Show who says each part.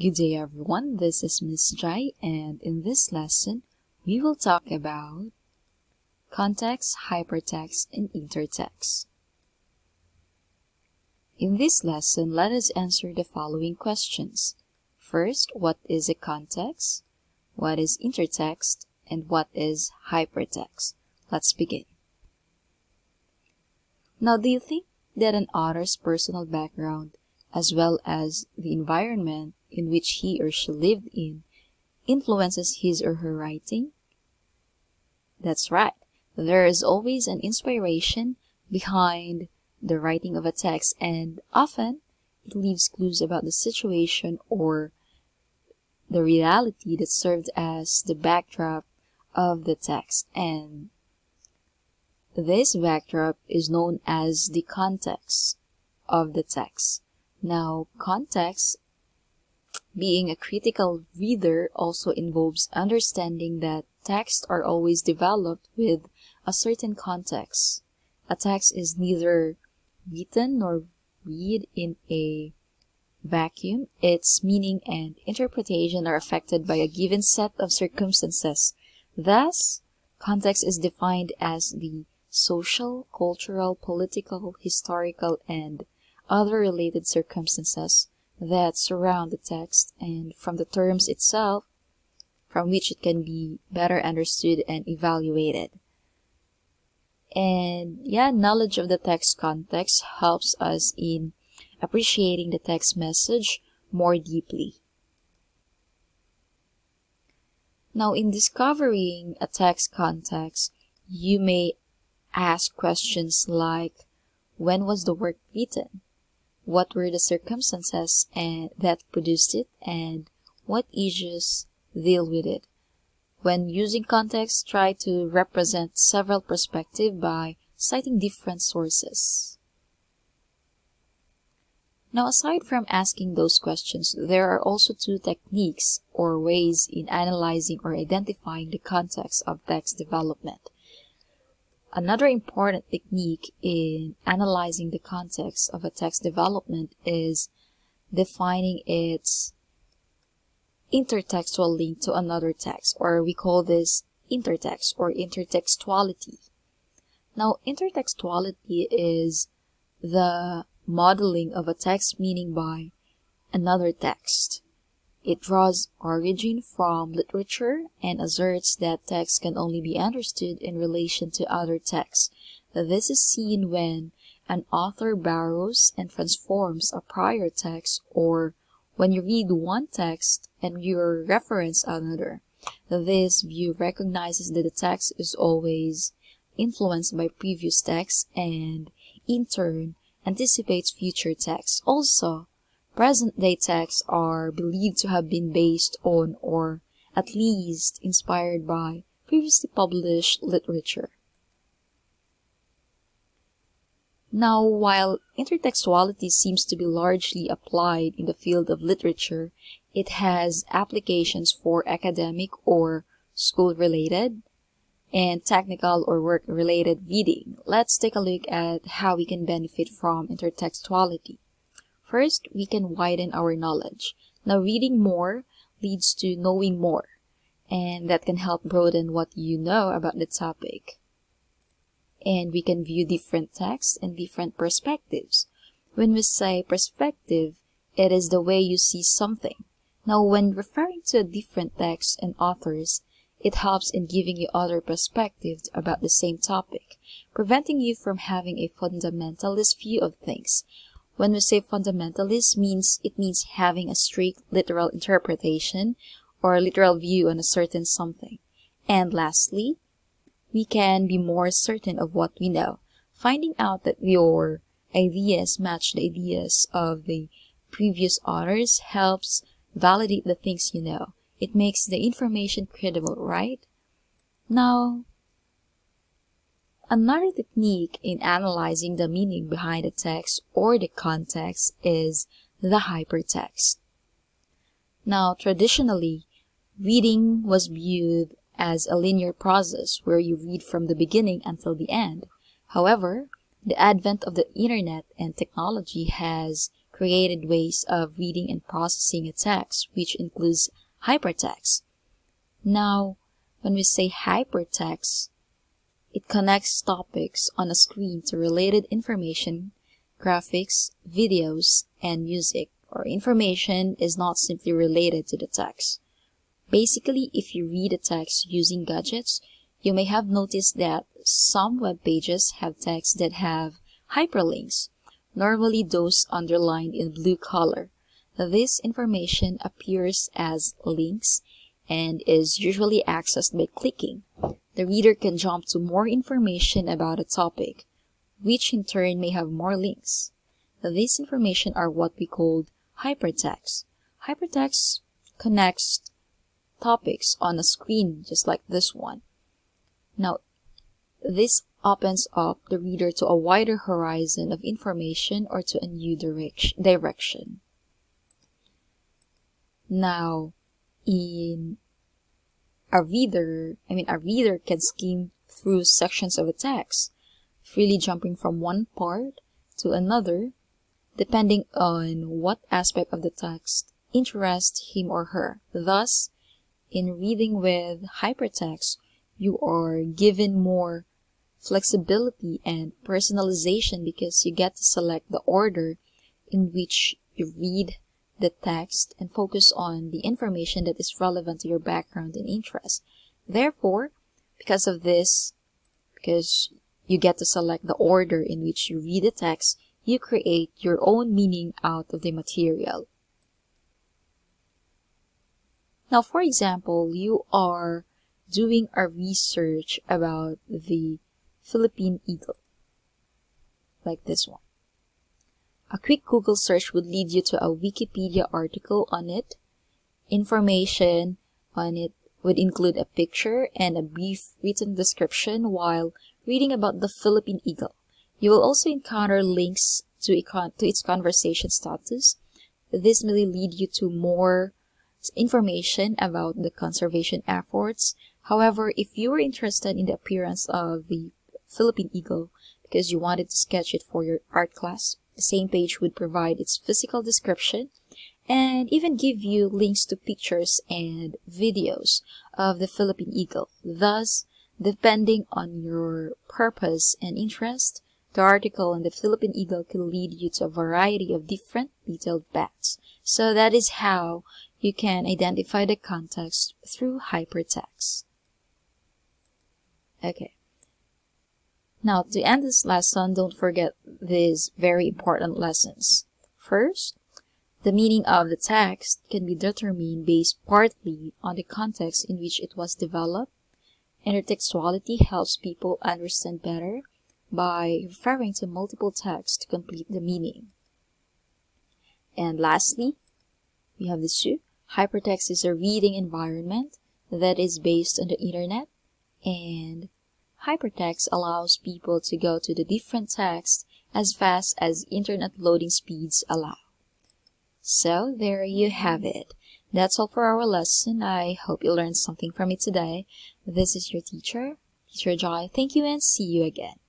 Speaker 1: Good day everyone, this is Miss Jhai and in this lesson we will talk about context, hypertext, and intertext. In this lesson, let us answer the following questions. First, what is a context? What is intertext? And what is hypertext? Let's begin. Now, do you think that an author's personal background, as well as the environment in which he or she lived in, influences his or her writing? That's right. There is always an inspiration behind the writing of a text, and often it leaves clues about the situation or the reality that served as the backdrop of the text. And this backdrop is known as the context of the text. Now, context, being a critical reader, also involves understanding that texts are always developed with a certain context. A text is neither written nor read in a vacuum. Its meaning and interpretation are affected by a given set of circumstances. Thus, context is defined as the social, cultural, political, historical, and other related circumstances that surround the text and from the terms itself from which it can be better understood and evaluated. And yeah, knowledge of the text context helps us in appreciating the text message more deeply. Now, in discovering a text context, you may ask questions like when was the work written? What were the circumstances and that produced it and what issues deal with it? When using context, try to represent several perspectives by citing different sources. Now, aside from asking those questions, there are also two techniques or ways in analyzing or identifying the context of text development. Another important technique in analyzing the context of a text development is defining its intertextual link to another text, or we call this intertext or intertextuality. Now, intertextuality is the modeling of a text meaning by another text. It draws origin from literature and asserts that text can only be understood in relation to other texts. This is seen when an author borrows and transforms a prior text or when you read one text and you reference another. This view recognizes that the text is always influenced by previous texts and, in turn, anticipates future texts. Also, Present-day texts are believed to have been based on or at least inspired by previously published literature. Now, while intertextuality seems to be largely applied in the field of literature, it has applications for academic or school-related and technical or work-related reading. Let's take a look at how we can benefit from intertextuality. First, we can widen our knowledge. Now, reading more leads to knowing more, and that can help broaden what you know about the topic. And we can view different texts and different perspectives. When we say perspective, it is the way you see something. Now, when referring to different text and authors, it helps in giving you other perspectives about the same topic, preventing you from having a fundamentalist view of things, when we say fundamentalist means it means having a strict literal interpretation or a literal view on a certain something. And lastly, we can be more certain of what we know. Finding out that your ideas match the ideas of the previous authors helps validate the things you know. It makes the information credible, right? Now, Another technique in analyzing the meaning behind a text or the context is the hypertext. Now, traditionally, reading was viewed as a linear process where you read from the beginning until the end. However, the advent of the internet and technology has created ways of reading and processing a text, which includes hypertext. Now, when we say hypertext, it connects topics on a screen to related information, graphics, videos, and music, or information is not simply related to the text. Basically, if you read a text using gadgets, you may have noticed that some web pages have text that have hyperlinks, normally those underlined in blue color. This information appears as links and is usually accessed by clicking the reader can jump to more information about a topic, which in turn may have more links. This information are what we call hypertext. Hypertext connects topics on a screen just like this one. Now, this opens up the reader to a wider horizon of information or to a new direction. Now, in a reader, I mean, a reader can skim through sections of a text, freely jumping from one part to another, depending on what aspect of the text interests him or her. Thus, in reading with hypertext, you are given more flexibility and personalization because you get to select the order in which you read the text and focus on the information that is relevant to your background and interest. Therefore, because of this, because you get to select the order in which you read the text, you create your own meaning out of the material. Now, for example, you are doing a research about the Philippine eagle, like this one. A quick Google search would lead you to a Wikipedia article on it. Information on it would include a picture and a brief written description while reading about the Philippine eagle. You will also encounter links to, its conservation status. This may lead you to more information about the conservation efforts. However, if you are interested in the appearance of the Philippine eagle because you wanted to sketch it for your art class, the same page would provide its physical description and even give you links to pictures and videos of the Philippine eagle. Thus, depending on your purpose and interest, the article on the Philippine eagle can lead you to a variety of different detailed bats. So that is how you can identify the context through hypertext. Okay. Now, to end this lesson, don't forget these very important lessons. First, the meaning of the text can be determined based partly on the context in which it was developed. And intertextuality helps people understand better by referring to multiple texts to complete the meaning. And lastly, we have this two. Hypertext is a reading environment that is based on the internet and Hypertext allows people to go to the different text as fast as internet loading speeds allow. So there you have it. That's all for our lesson. I hope you learned something from it today. This is your teacher, Teacher Joy. Thank you and see you again.